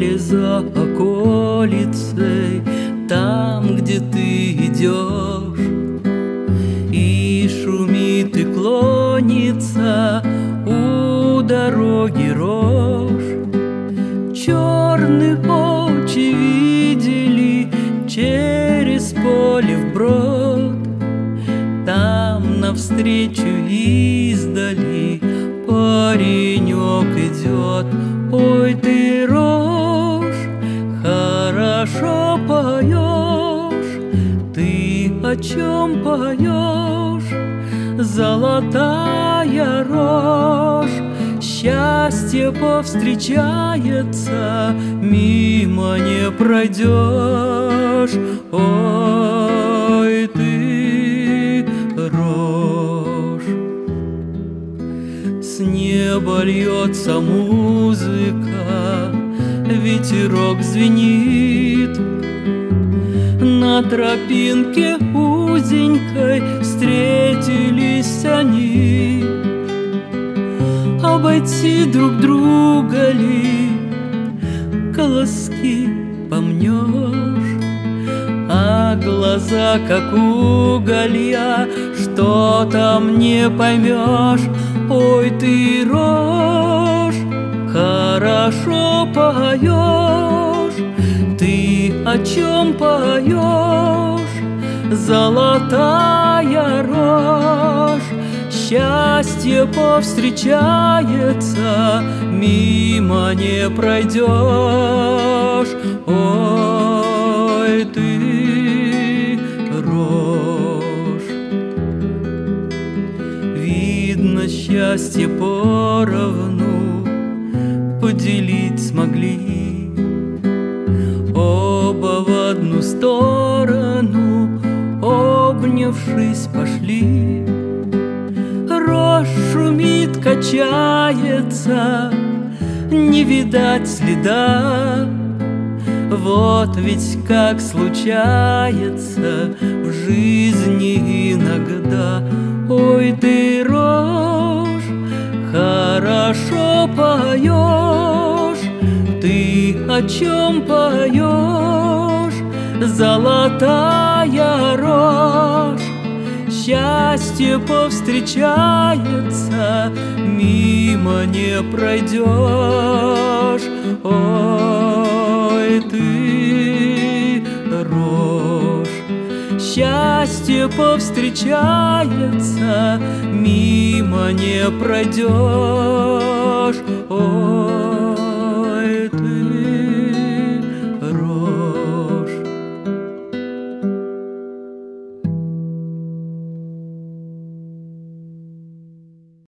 поле за околицей, там, где ты идешь, и шумит и клонится у дороги рожь. Черные очи видели через поле вброд, там навстречу издали паренек идет. Ой, ты рожь, хорошо поешь, ты о чем поешь? Золотая рожь, счастье повстречается, мимо не пройдешь. Ой, ты рожь. С неба льется музыка, ветерок звенит. На тропинке узенькой встретились они. Обойти друг друга ли колоски помнешь? А глаза, как уголья, что там не поймешь. Ой, ты рожь, поешь, ты о чем поешь? Золотая рожь, счастье повстречается, мимо не пройдешь. Ой, ты рожь. Видно, счастье поровну поделить смогли. Оба в одну сторону, обнявшись, пошли. Рожь шумит, качается, не видать следа. Вот ведь как случается в жизни иногда. Ой, ты рожь, хорошо поешь, о чем поешь? Золотая рожь, счастье повстречается, мимо не пройдешь. Ой, ты рожь, счастье повстречается, мимо не пройдешь. Ой,